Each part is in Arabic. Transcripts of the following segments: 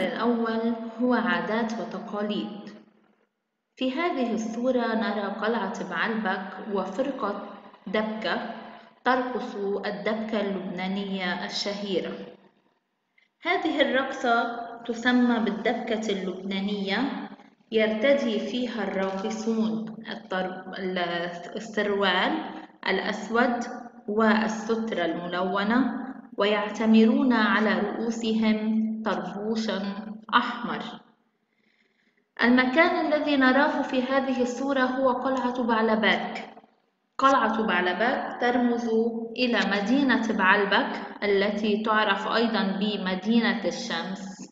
الأول هو عادات وتقاليد. في هذه الصورة نرى قلعة بعلبك وفرقة دبكة ترقص الدبكة اللبنانية الشهيرة. هذه الرقصة تسمى بالدبكة اللبنانية يرتدي فيها الراقصون السروال الأسود والسترة الملونة ويعتمرون على رؤوسهم طربوشا أحمر. المكان الذي نراه في هذه الصورة هو قلعة بعلبك قلعة بعلبك ترمز إلى مدينة بعلبك التي تعرف أيضا بمدينة الشمس.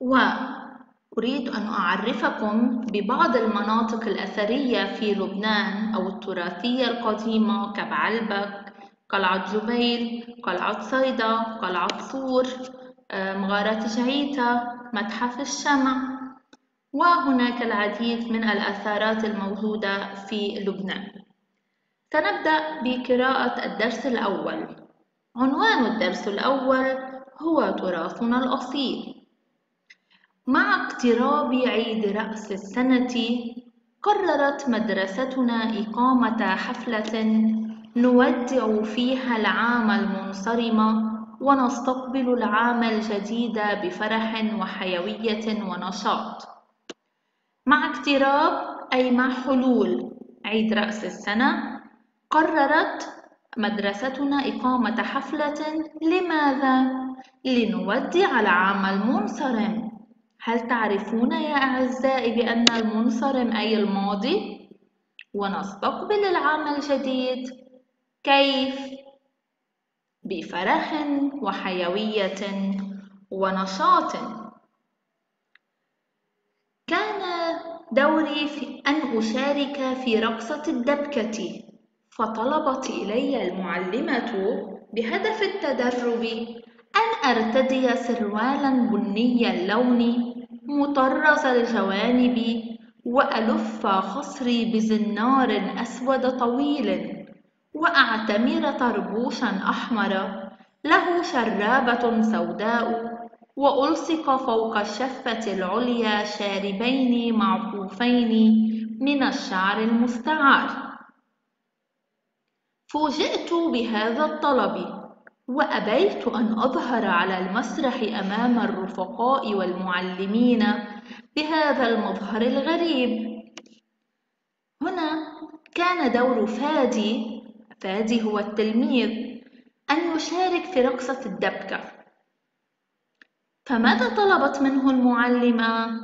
وأريد أن أعرفكم ببعض المناطق الأثرية في لبنان أو التراثية القديمة كبعلبك قلعة جبيل قلعة صيدا قلعة صور آه، مغارات جعيتا متحف الشمع. وهناك العديد من الآثارات الموجودة في لبنان. سنبدأ بقراءة الدرس الأول. عنوان الدرس الأول هو تراثنا الأصيل. مع اقتراب عيد رأس السنة قررت مدرستنا إقامة حفلة نودع فيها العام المنصرم ونستقبل العام الجديد بفرح وحيوية ونشاط مع اقتراب أي مع حلول عيد رأس السنة قررت مدرستنا إقامة حفلة لماذا؟ لنودع العام المنصرم هل تعرفون يا أعزائي بأن المنصرم أي الماضي؟ ونستقبل العام الجديد كيف؟ بفرح وحيوية ونشاط. كان دوري في أن أشارك في رقصة الدبكة فطلبت إلي المعلمة بهدف التدرب أن أرتدي سروالا بني اللون مطرز الجوانب وألف خصري بزنار أسود طويل وأعتمر طربوشا أحمر له شرابة سوداء وألصق فوق الشفة العليا شاربين معقوفين من الشعر المستعار. فوجئت بهذا الطلب وأبيت أن أظهر على المسرح أمام الرفقاء والمعلمين بهذا المظهر الغريب. هنا كان دور فادي فادي هو التلميذ أن يشارك في رقصة الدبكة. فماذا طلبت منه المعلمة؟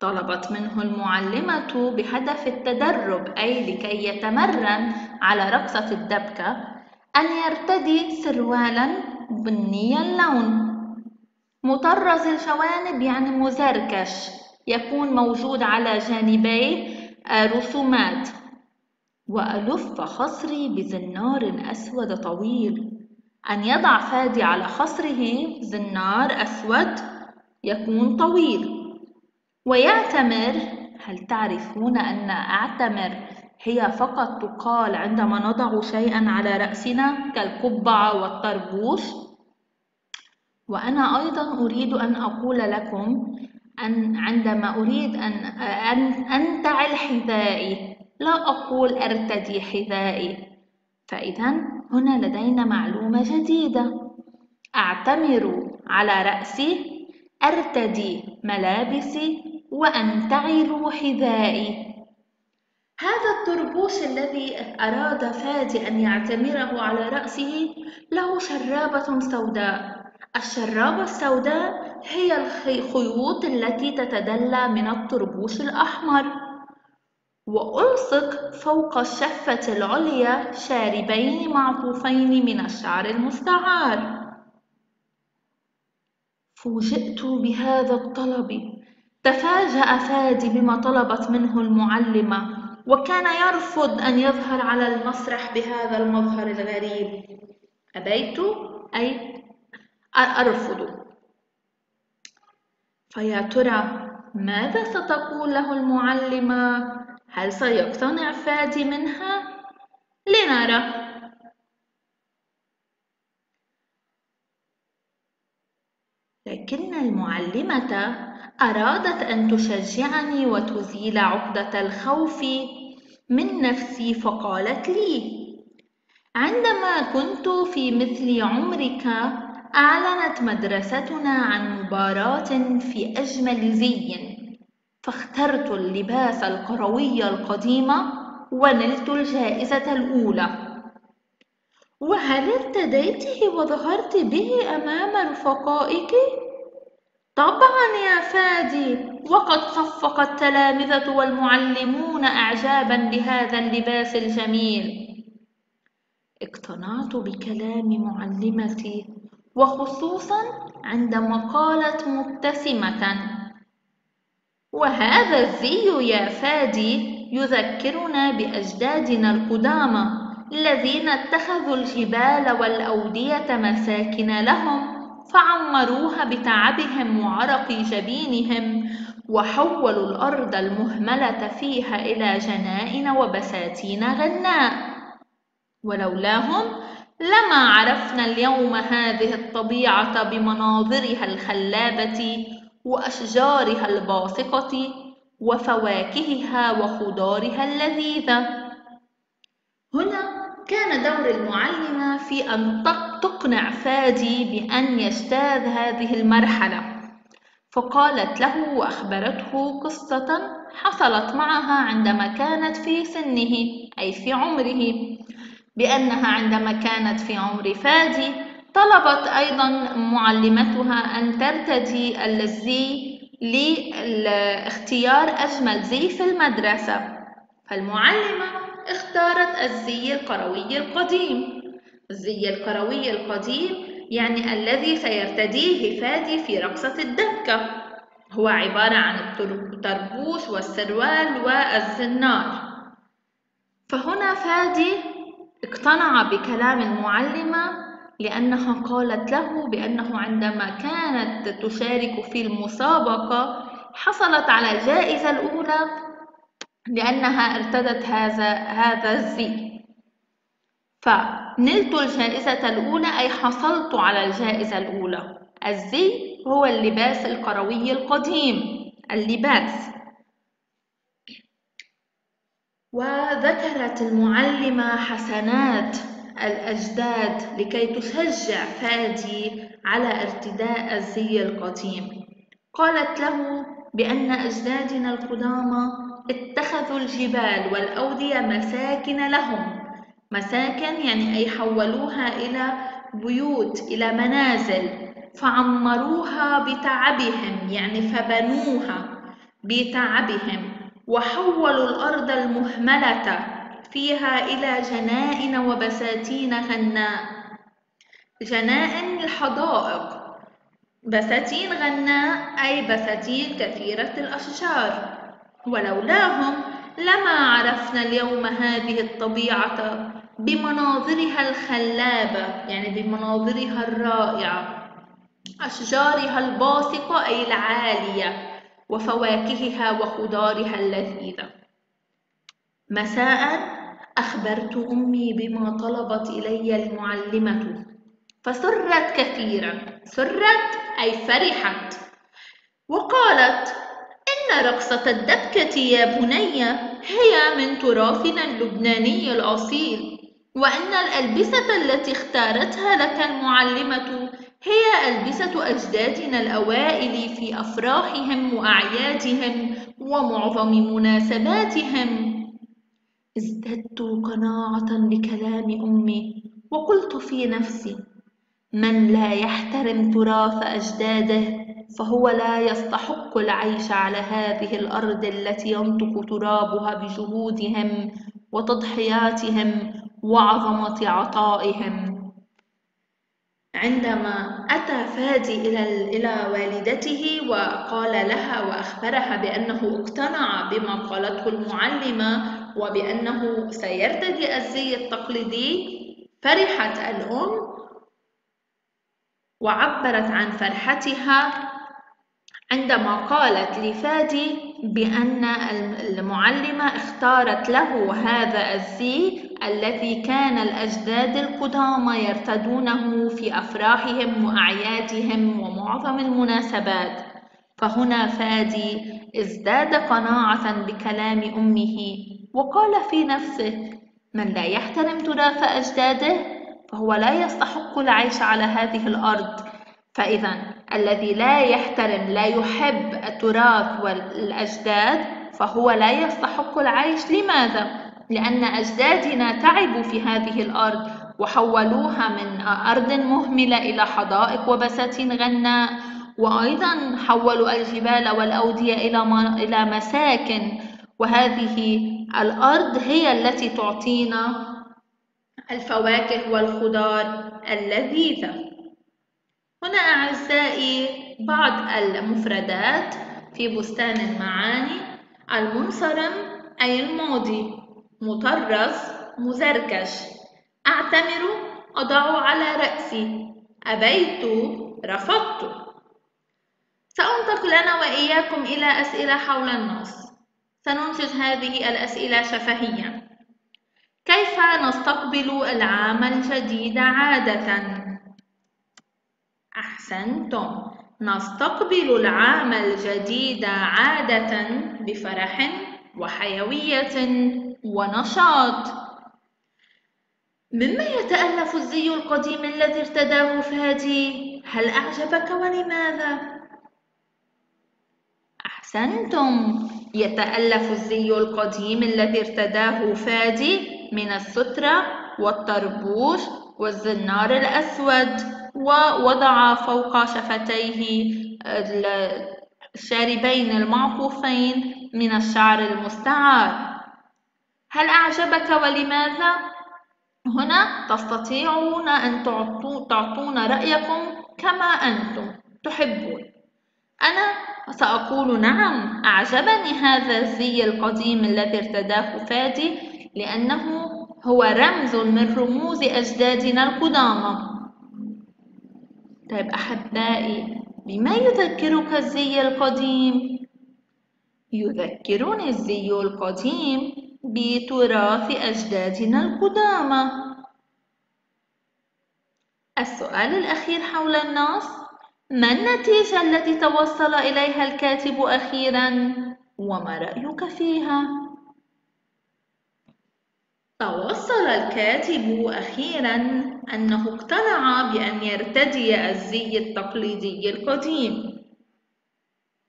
طلبت منه المعلمة بهدف التدرب أي لكي يتمرن على رقصة الدبكة أن يرتدي سروالا بني اللون. مطرز الجوانب يعني مزركش يكون موجود على جانبيه رسومات. وألف خصري بزنار أسود طويل. أن يضع فادي على خصره زنار أسود يكون طويل. ويعتمر هل تعرفون أن أعتمر هي فقط تقال عندما نضع شيئا على رأسنا كالقبعة والطربوش؟ وأنا أيضا أريد أن أقول لكم أن عندما أريد أن أنتعل حذائي لا أقول أرتدي حذائي. فإذا هنا لدينا معلومة جديدة. أعتمر على رأسي أرتدي ملابسي وأنتعل حذائي. هذا الطربوش الذي أراد فادي أن يعتمره على رأسه له شرابة سوداء. الشرابة السوداء هي الخيوط التي تتدلى من الطربوش الأحمر. وألصق فوق الشفة العليا شاربين معطوفين من الشعر المستعار. فوجئت بهذا الطلب. تفاجأ فادي بما طلبت منه المعلمة وكان يرفض أن يظهر على المسرح بهذا المظهر الغريب. أبيت؟ أي أرفض. فيا ترى ماذا ستقول له المعلمة هل سيقتنع فادي منها؟ لنرى. لكن المعلمة أرادت أن تشجعني وتزيل عقدة الخوف من نفسي فقالت لي عندما كنت في مثل عمرك أعلنت مدرستنا عن مباراة في أجمل زي فاخترت اللباس القروي القديم ونلت الجائزة الأولى. وهل ارتديته وظهرت به أمام رفقائك؟ طبعا يا فادي وقد صفق التلامذة والمعلمون إعجابا بهذا اللباس الجميل. اقتنعت بكلام معلمتي وخصوصا عندما قالت مبتسمة. وهذا الزي يا فادي يذكرنا بأجدادنا القدامى الذين اتخذوا الجبال والأودية مساكن لهم فعمروها بتعبهم وعرق جبينهم وحولوا الأرض المهملة فيها إلى جنائن وبساتين غناء. ولولاهم لما عرفنا اليوم هذه الطبيعة بمناظرها الخلابة وأشجارها الباسقة وفواكهها وخضارها اللذيذة. هنا كان دور المعلمة في أن تقنع فادي بأن يجتاز هذه المرحلة. فقالت له وأخبرته قصة حصلت معها عندما كانت في سنه أي في عمره بأنها عندما كانت في عمر فادي طلبت أيضا معلمتها أن ترتدي الزي لاختيار أجمل زي في المدرسة. فالمعلمة اختارت الزي القروي القديم. الزي القروي القديم يعني الذي سيرتديه فادي في رقصة الدبكة. هو عبارة عن الطربوش والسروال والزنار. فهنا فادي اقتنع بكلام المعلمة لأنها قالت له بأنه عندما كانت تشارك في المسابقة حصلت على الجائزة الأولى لأنها ارتدت هذا هذا الزي. فنلت الجائزة الأولى أي حصلت على الجائزة الأولى. الزي هو اللباس القروي القديم اللباس. وذكرت المعلمة حسنات. الأجداد لكي تشجع فادي على ارتداء الزي القديم. قالت له بأن أجدادنا القدامى اتخذوا الجبال والأودية مساكن لهم. مساكن يعني أي حولوها إلى بيوت إلى منازل. فعمروها بتعبهم يعني فبنوها بتعبهم. وحولوا الأرض المهملة فيها إلى جنائن وبساتين غناء. جنائن الحدائق. بساتين غناء أي بساتين كثيرة الأشجار. ولولاهم لما عرفنا اليوم هذه الطبيعة بمناظرها الخلابة يعني بمناظرها الرائعة أشجارها الباسقة أي العالية وفواكهها وخضارها اللذيذة. مساء أخبرت أمي بما طلبت إلي المعلمة. فسرت كثيرا سرت أي فرحت. وقالت إن رقصة الدبكة يا بني هي من تراثنا اللبناني الأصيل وأن الألبسة التي اختارتها لك المعلمة هي ألبسة أجدادنا الأوائل في أفراحهم وأعيادهم ومعظم مناسباتهم. ازددت قناعة بكلام أمي وقلت في نفسي من لا يحترم تراث أجداده فهو لا يستحق العيش على هذه الأرض التي ينطق ترابها بجهودهم وتضحياتهم وعظمة عطائهم. عندما أتى فادي إلى إلى والدته وقال لها وأخبرها بأنه اقتنع بما قالته المعلمة وبأنه سيرتدي الزي التقليدي فرحت الأم وعبرت عن فرحتها عندما قالت لفادي بأن المعلمة اختارت له هذا الزي الذي كان الأجداد القدامى يرتدونه في أفراحهم وأعيادهم ومعظم المناسبات. فهنا فادي ازداد قناعة بكلام أمه. وقال في نفسه من لا يحترم تراث أجداده فهو لا يستحق العيش على هذه الأرض. فإذا الذي لا يحترم لا يحب التراث والأجداد فهو لا يستحق العيش. لماذا؟ لأن أجدادنا تعبوا في هذه الأرض وحولوها من أرض مهملة إلى حدائق وبساتين غناء. وأيضا حولوا الجبال والأودية إلى مساكن. وهذه الأرض هي التي تعطينا الفواكه والخضار اللذيذة هنا أعزائي بعض المفردات في بستان المعاني. المنصرم أي الماضي. مطرز. مزركش. أعتمر. أضع على رأسي. أبيت. رفضت. سأنتقل أنا وإياكم إلى أسئلة حول النص. سننتج هذه الأسئلة شفهيا كيف نستقبل العام الجديد عادة؟ أحسنتم نستقبل العام الجديد عادة بفرح وحيوية ونشاط. مما يتألف الزي القديم الذي ارتداه فادي هل أعجبك ولماذا؟ أحسنتم يتألف الزي القديم الذي ارتداه فادي من السترة والطربوش والزنار الأسود ووضع فوق شفتيه الشاربين المعطوفين من الشعر المستعار هل أعجبك ولماذا؟ هنا تستطيعون أن تعطون رأيكم كما أنتم تحبون أنا سأقول نعم أعجبني هذا الزي القديم الذي ارتداه فادي لأنه هو رمز من رموز أجدادنا القدامى. طيب أحبائي بما يذكرك الزي القديم؟ يذكرني الزي القديم بتراث أجدادنا القدامى. السؤال الأخير حول النص ما النتيجة التي توصل إليها الكاتب أخيرا؟ وما رأيك فيها؟ توصل الكاتب أخيرا أنه اقتنع بأن يرتدي الزي التقليدي القديم.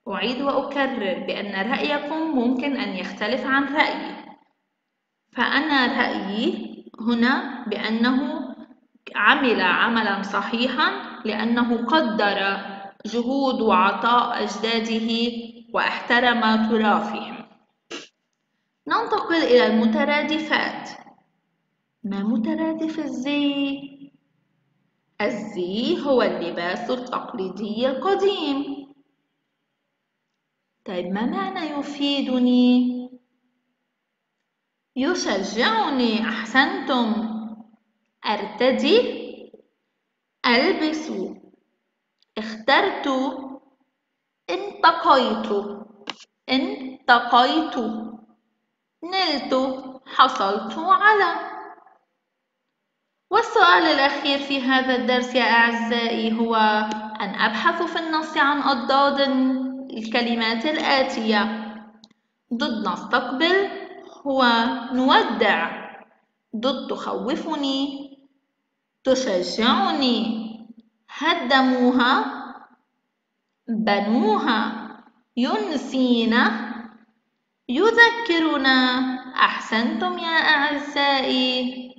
أعيد وأكرر بأن رأيكم ممكن أن يختلف عن رأيي. فأنا رأيي هنا بأنه عمل عملا صحيحا لأنه قدر جهود وعطاء أجداده واحترم تراثهم. ننتقل إلى المترادفات. ما مترادف الزي؟ الزي هو اللباس التقليدي القديم. طيب ما معنى يفيدني؟ يشجعني. أحسنتم. أرتدي. ألبس اخترت انتقيت انتقيت نلت حصلت على. والسؤال الأخير في هذا الدرس يا أعزائي هو أن أبحث في النص عن أضداد الكلمات الآتية. ضد نستقبل. هو نودع. ضد تخوفني. تشجعني. هدموها. بنوها. ينسينا. يذكرنا. أحسنتم يا أعزائي.